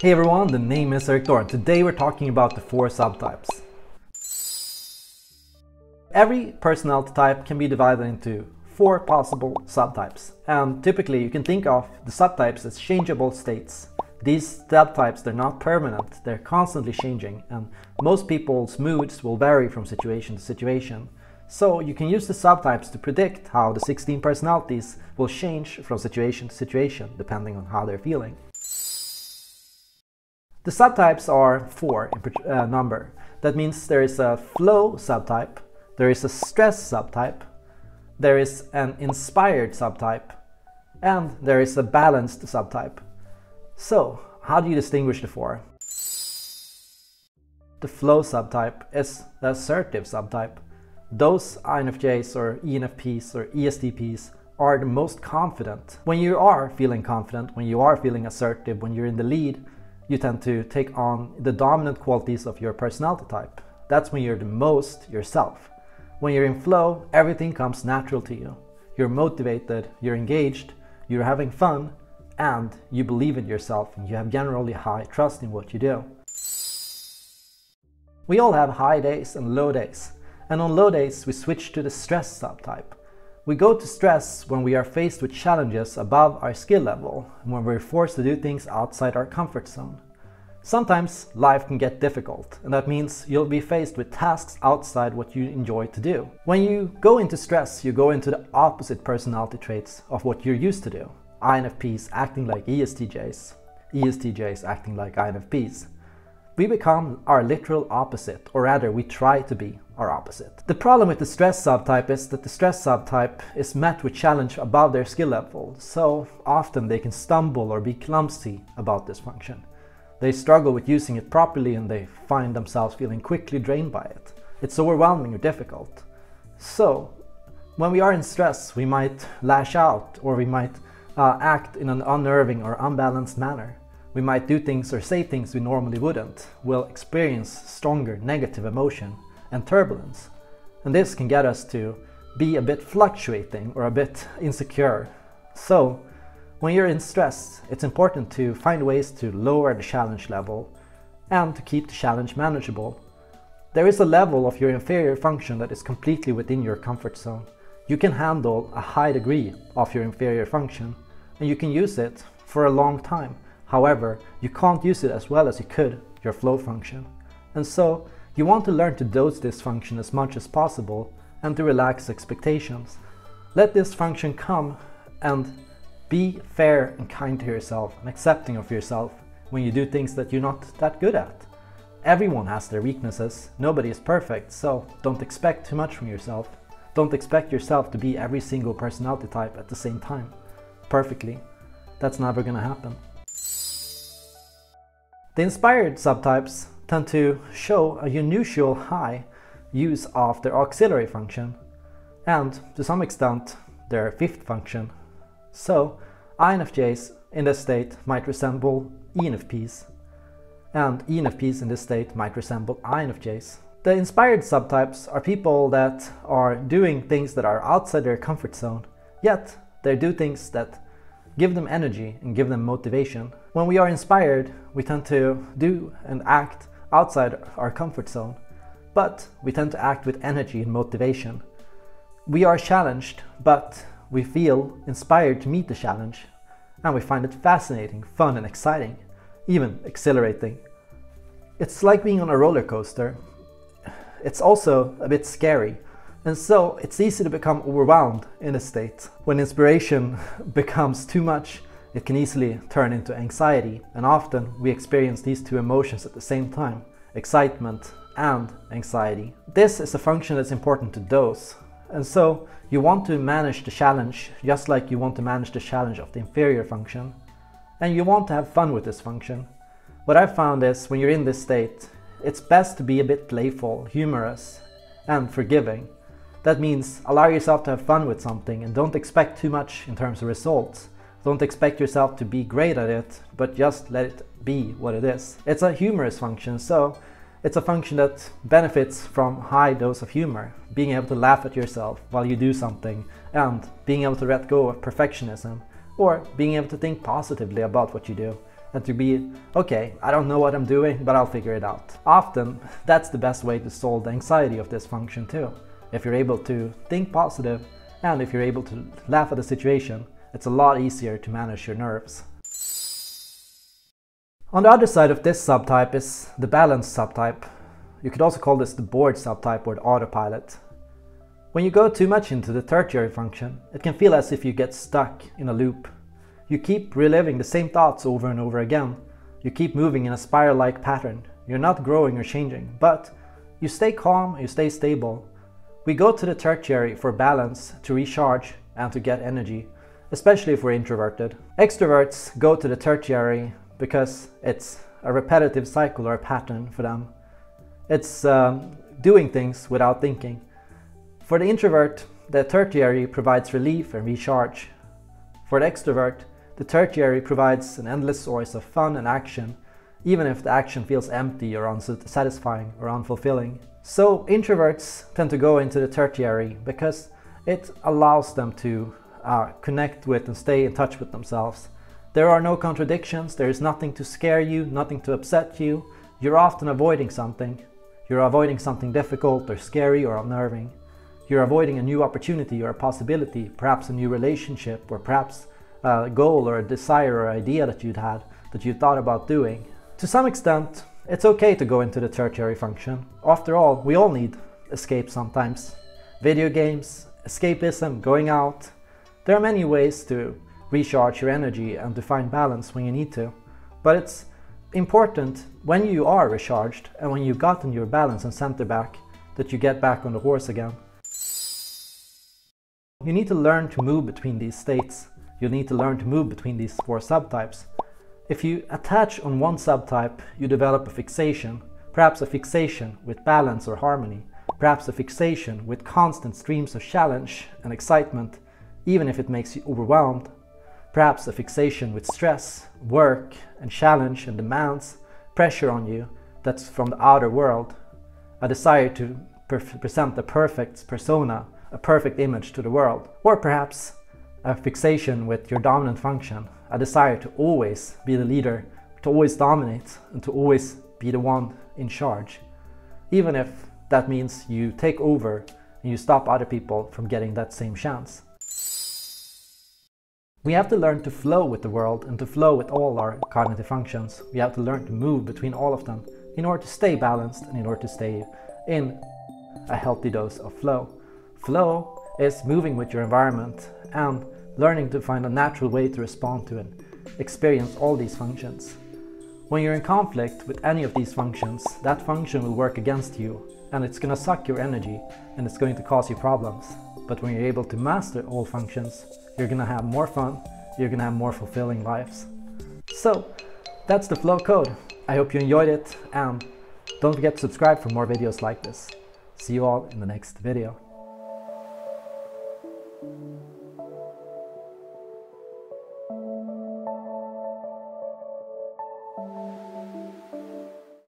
Hey everyone, the name is Erik Thor. Today we're talking about the four subtypes. Every personality type can be divided into four possible subtypes. And typically you can think of the subtypes as changeable states. These subtypes, they're not permanent, they're constantly changing and most people's moods will vary from situation to situation. So you can use the subtypes to predict how the 16 personalities will change from situation to situation depending on how they're feeling. The subtypes are four in uh, number. That means there is a flow subtype, there is a stress subtype, there is an inspired subtype, and there is a balanced subtype. So, how do you distinguish the four? The flow subtype is the assertive subtype. Those INFJs or ENFPs or ESTPs are the most confident. When you are feeling confident, when you are feeling assertive, when you're in the lead, you tend to take on the dominant qualities of your personality type. That's when you're the most yourself. When you're in flow, everything comes natural to you. You're motivated, you're engaged, you're having fun, and you believe in yourself and you have generally high trust in what you do. We all have high days and low days. And on low days, we switch to the stress subtype. We go to stress when we are faced with challenges above our skill level, and when we're forced to do things outside our comfort zone. Sometimes life can get difficult, and that means you'll be faced with tasks outside what you enjoy to do. When you go into stress, you go into the opposite personality traits of what you're used to do. INFPs acting like ESTJs, ESTJs acting like INFPs. We become our literal opposite, or rather, we try to be our opposite. The problem with the stress subtype is that the stress subtype is met with challenge above their skill level, so often they can stumble or be clumsy about this function. They struggle with using it properly and they find themselves feeling quickly drained by it. It's overwhelming or difficult. So, when we are in stress, we might lash out or we might uh, act in an unnerving or unbalanced manner. We might do things or say things we normally wouldn't. We'll experience stronger negative emotion and turbulence. And this can get us to be a bit fluctuating or a bit insecure. So, when you're in stress, it's important to find ways to lower the challenge level and to keep the challenge manageable. There is a level of your inferior function that is completely within your comfort zone. You can handle a high degree of your inferior function and you can use it for a long time. However, you can't use it as well as you could your flow function. And so, you want to learn to dose this function as much as possible and to relax expectations. Let this function come and be fair and kind to yourself and accepting of yourself when you do things that you're not that good at. Everyone has their weaknesses, nobody is perfect, so don't expect too much from yourself. Don't expect yourself to be every single personality type at the same time, perfectly. That's never gonna happen. The inspired subtypes tend to show a unusual high use of their auxiliary function and, to some extent, their fifth function, so INFJs in this state might resemble ENFPs, and ENFPs in this state might resemble INFJs. The inspired subtypes are people that are doing things that are outside their comfort zone, yet they do things that give them energy and give them motivation. When we are inspired, we tend to do and act outside our comfort zone, but we tend to act with energy and motivation. We are challenged, but we feel inspired to meet the challenge, and we find it fascinating, fun, and exciting, even exhilarating. It's like being on a roller coaster. It's also a bit scary, and so it's easy to become overwhelmed in a state. When inspiration becomes too much, it can easily turn into anxiety, and often we experience these two emotions at the same time excitement and anxiety. This is a function that's important to dose, and so you want to manage the challenge just like you want to manage the challenge of the inferior function. And you want to have fun with this function. What I've found is when you're in this state, it's best to be a bit playful, humorous, and forgiving. That means allow yourself to have fun with something and don't expect too much in terms of results. Don't expect yourself to be great at it, but just let it be what it is. It's a humorous function, so it's a function that benefits from high dose of humor, being able to laugh at yourself while you do something and being able to let go of perfectionism or being able to think positively about what you do and to be, okay, I don't know what I'm doing, but I'll figure it out. Often, that's the best way to solve the anxiety of this function too. If you're able to think positive and if you're able to laugh at the situation, it's a lot easier to manage your nerves. On the other side of this subtype is the balance subtype. You could also call this the bored subtype or the autopilot. When you go too much into the tertiary function, it can feel as if you get stuck in a loop. You keep reliving the same thoughts over and over again. You keep moving in a spiral-like pattern. You're not growing or changing, but you stay calm, you stay stable. We go to the tertiary for balance, to recharge, and to get energy, especially if we're introverted. Extroverts go to the tertiary because it's a repetitive cycle or a pattern for them. It's um, doing things without thinking. For the introvert, the tertiary provides relief and recharge. For the extrovert, the tertiary provides an endless source of fun and action, even if the action feels empty or unsatisfying or unfulfilling. So introverts tend to go into the tertiary because it allows them to uh, connect with and stay in touch with themselves. There are no contradictions, there is nothing to scare you, nothing to upset you. You're often avoiding something. You're avoiding something difficult or scary or unnerving. You're avoiding a new opportunity or a possibility, perhaps a new relationship, or perhaps a goal or a desire or idea that you'd had that you thought about doing. To some extent, it's okay to go into the tertiary function. After all, we all need escape sometimes. Video games, escapism, going out. There are many ways to recharge your energy and to find balance when you need to. But it's important when you are recharged and when you've gotten your balance and center back that you get back on the horse again. You need to learn to move between these states. You need to learn to move between these four subtypes. If you attach on one subtype, you develop a fixation, perhaps a fixation with balance or harmony, perhaps a fixation with constant streams of challenge and excitement, even if it makes you overwhelmed, perhaps a fixation with stress, work and challenge and demands, pressure on you that's from the outer world, a desire to present the perfect persona a perfect image to the world. Or perhaps a fixation with your dominant function, a desire to always be the leader, to always dominate, and to always be the one in charge. Even if that means you take over and you stop other people from getting that same chance. We have to learn to flow with the world and to flow with all our cognitive functions. We have to learn to move between all of them in order to stay balanced and in order to stay in a healthy dose of flow. Flow is moving with your environment and learning to find a natural way to respond to and experience all these functions. When you're in conflict with any of these functions, that function will work against you and it's going to suck your energy and it's going to cause you problems. But when you're able to master all functions, you're to have more fun, you're to have more fulfilling lives. So, that's the flow code. I hope you enjoyed it and don't forget to subscribe for more videos like this. See you all in the next video.